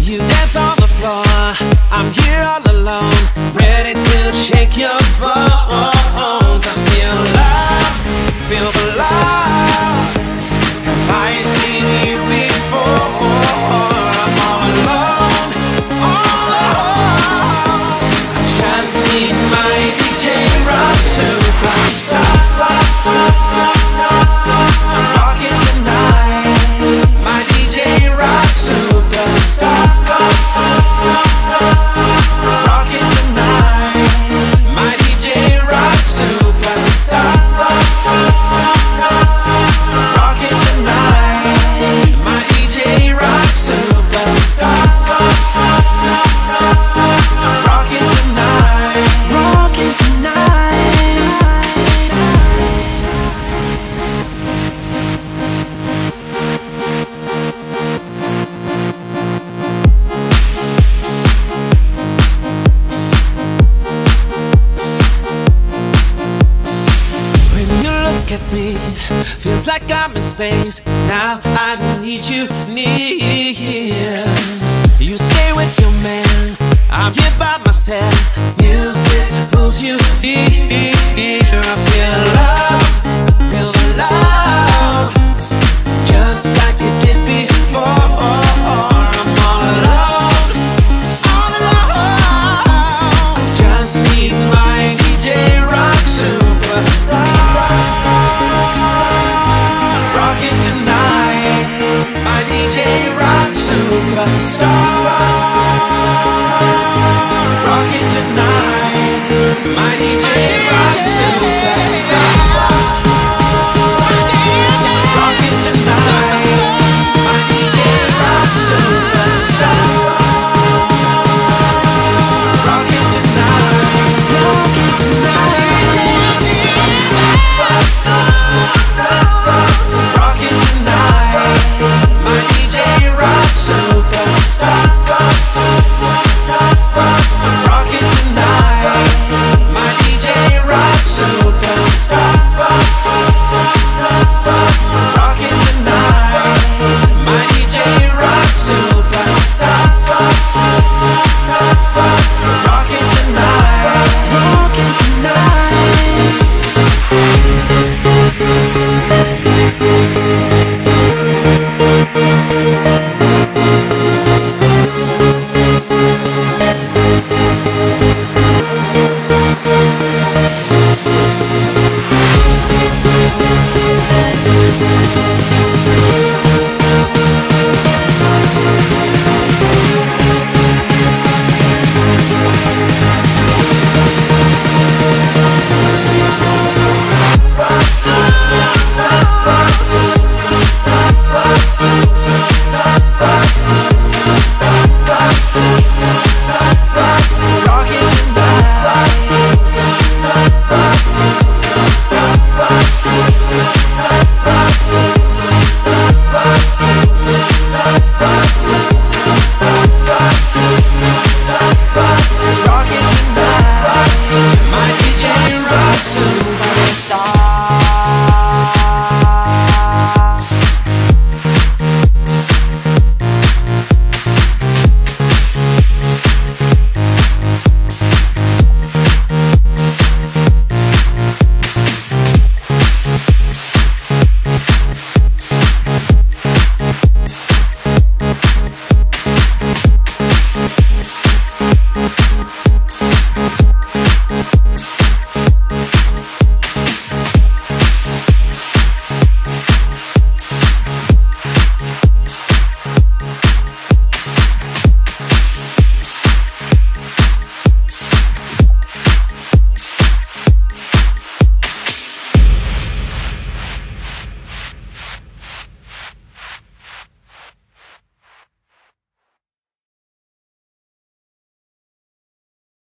You dance on the floor, I'm here all alone, ready to shake your ball. Feels like I'm in space. Now I need you near. You stay with your man. I'm here by myself. Music pulls you in. stop.